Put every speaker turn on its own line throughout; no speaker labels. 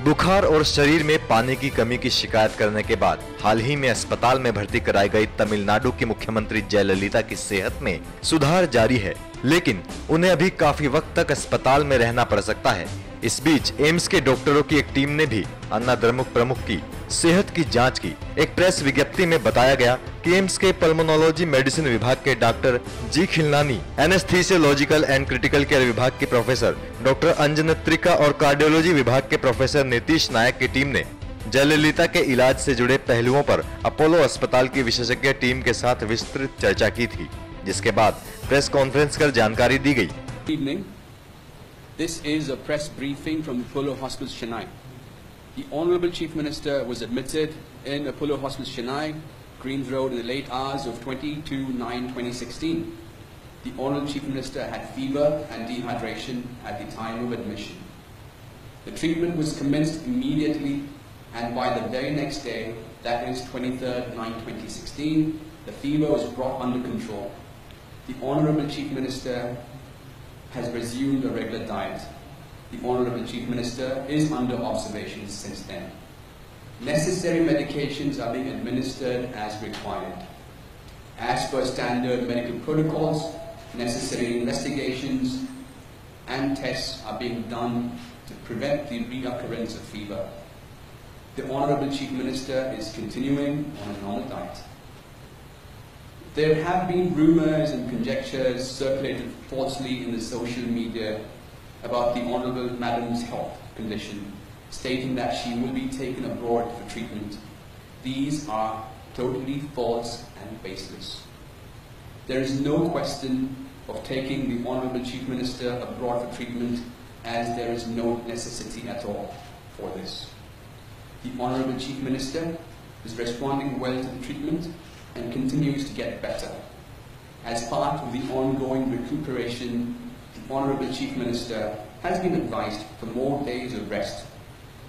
बुखार और शरीर में पानी की कमी की शिकायत करने के बाद हाल ही में अस्पताल में भर्ती कराई गई तमिलनाडु की मुख्यमंत्री जयललिता की सेहत में सुधार जारी है, लेकिन उन्हें अभी काफ़ी वक्त तक अस्पताल में रहना पड़ सकता है। इस बीच एम्स के डॉक्टरों की एक टीम ने भी अन्ना द्रमुक प्रमुख की सेहत की जाँच की एक प्रेस विज्ञप्ति में बताया गया कि एम्स के पल्मोनोलॉजी मेडिसिन विभाग के doctor G Khilnani, anaesthesiological and critical care विभाग के प्रोफेसर डॉक्टर अंजन त्रिका और कार्डियोलॉजी विभाग के प्रोफेसर नीतीश नायक की टीम ने जयललिता के इलाज से जुड़े पहलुओं पर अपोलो अस्पताल की विशेषज्ञ टीम के साथ विस्तृत चर्चा की थी, जिसके बाद प्रेस कॉन्फ्रेंस कर जानकारी दी गई.
This is a press briefing from Apollo Hospital Chennai. The Honorable Chief Minister was admitted in Apollo Hospital Chennai, Greams Road, in the late hours of 22-9-2016. The Honorable Chief Minister had fever and dehydration at the time of admission. The treatment was commenced immediately and by the very next day, that is 23rd 9-2016, the fever was brought under control. The Honorable Chief Minister has resumed a regular diet. The Honorable Chief Minister is under observation since then. Necessary medications are being administered as required. As per standard medical protocols, necessary investigations and tests are being done to prevent the reoccurrence of fever. The Honorable Chief Minister is continuing on a normal diet. There have been rumors and conjectures circulated falsely in the social media about the Honourable Madam's health condition, stating that she will be taken abroad for treatment. These are totally false and baseless. There is no question of taking the Honourable Chief Minister abroad for treatment as there is no necessity at all for this. The Honourable Chief Minister is responding well to the treatment and continues to get better. As part of the ongoing recuperation, the Honourable Chief Minister has been advised for more days of rest.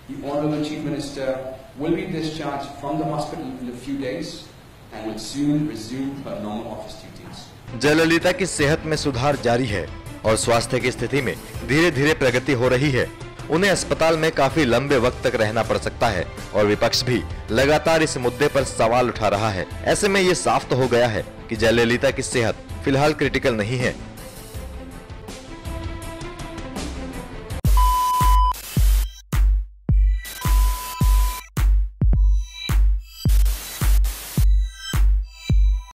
The Honourable Chief Minister will be discharged from the hospital in a few days and will soon resume her normal office duties.
Jayalalithaa की सेहत में सुधार जारी है और स्वास्थ्य की स्थिति में धीरे धीरे प्रगति हो रही है उन्हें अस्पताल में काफ़ी लंबे वक्त तक रहना पड़ सकता है और विपक्ष भी लगातार इस मुद्दे पर सवाल उठा रहा है। ऐसे में ये साफ़ तो हो गया है कि जयललिता की सेहत फ़िलहाल क्रिटिकल नहीं है।